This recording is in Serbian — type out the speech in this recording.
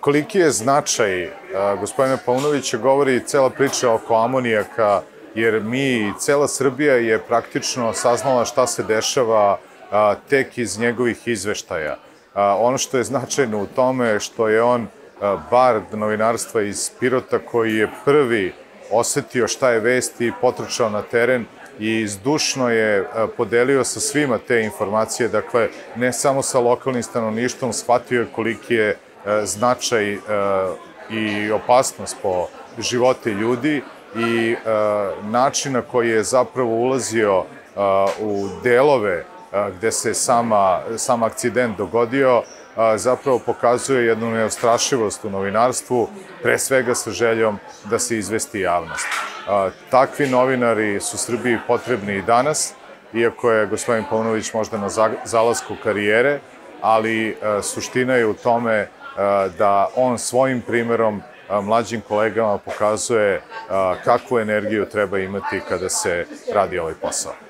Koliki je značaj gospodine Paunovića govori cela priča oko amonijaka, jer mi i cela Srbija je praktično saznala šta se dešava tek iz njegovih izveštaja. Ono što je značajno u tome što je on bard novinarstva iz Pirota koji je prvi osetio šta je vest i potrčao na teren i zdušno je podelio sa svima te informacije, dakle ne samo sa lokalnim stanovništvom, shvatio je koliki je značaj i opasnost po živote ljudi i način na koji je zapravo ulazio u delove gde se sama, sam akcident dogodio, zapravo pokazuje jednu neostrašivost u novinarstvu, pre svega sa željom da se izvesti javnost. Takvi novinari su Srbiji potrebni i danas, iako je gospodin Paunović možda na zalasku karijere, ali suština je u tome da on svojim primerom mlađim kolegama pokazuje kakvu energiju treba imati kada se radi ovaj posao.